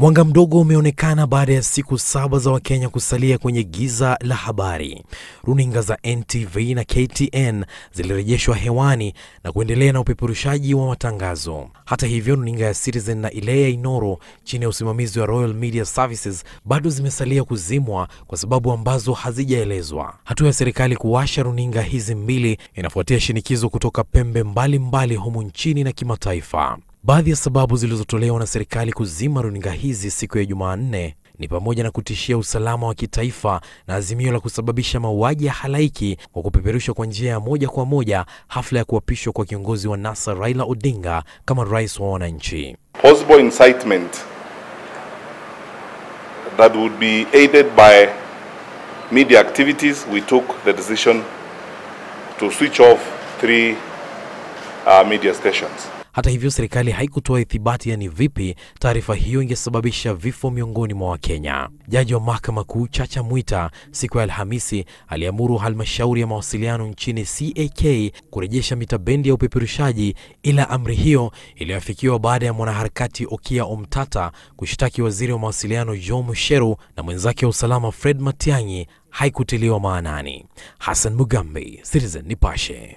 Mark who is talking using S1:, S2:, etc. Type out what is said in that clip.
S1: Mwanga mdogo umeonekana baada ya siku saba za Wakenya kusalia kwenye giza la habari. Runinga za NTV na KTN zilirejeshwa hewani na kuendelea na upeperushaji wa matangazo. Hata hivyo, runinga ya Citizen na ile ya Inoro chini ya usimamizi wa Royal Media Services bado zimesalia kuzimwa kwa sababu ambazo hazijaelezwa. Hatua ya serikali kuwasha runinga hizi mbili inafuatia shinikizo kutoka pembe mbalimbali mbali humu nchini na kimataifa. Baadhi ya sababu zilizotolewa na serikali kuzima runinga hizi siku ya Jumanne ni pamoja na kutishia usalama wa kitaifa na azimio la kusababisha mauaji ya halaiki kwa kupeperushwa kwa njia ya moja kwa moja hafla ya kuapishwa kwa kiongozi wa NASA Raila Odinga kama rais wa wananchi.
S2: possible incitement that would be aided by media activities, we took the decision to switch off three uh, media stations.
S1: Hata hivyo, serikali haikutoa ithibati ya ni vipi taarifa hiyo ingesababisha vifo miongoni mwa Wakenya. Jaji wa mahakama kuu Chacha Mwita siku ya Alhamisi aliamuru halmashauri ya mawasiliano nchini CAK kurejesha mita bendi ya upeperushaji, ila amri hiyo iliyoafikiwa baada ya mwanaharakati Okia Omtata kushtaki waziri wa mawasiliano Joe Musheru na mwenzake wa usalama Fred Matiang'i haikutiliwa maanani. Hassan Mugambi, Citizen Nipashe.